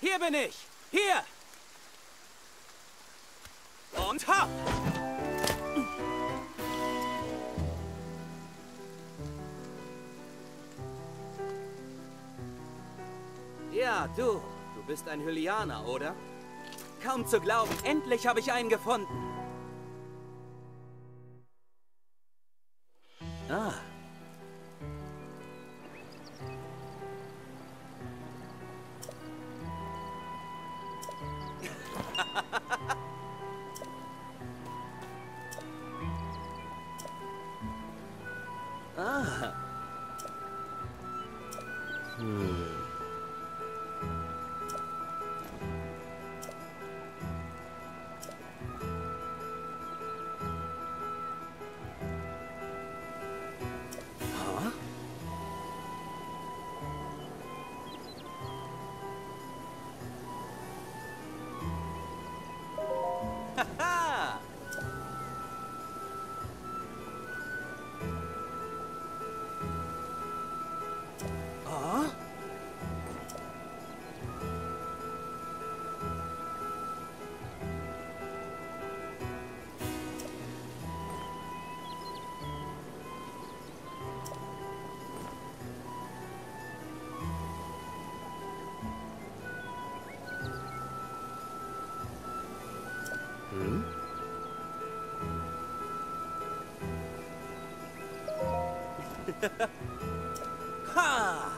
Hier bin ich! Hier! Und ha! Ja, du. Du bist ein Hylianer, oder? Kaum zu glauben, endlich habe ich einen gefunden. 哈哈，哈。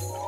Whoa.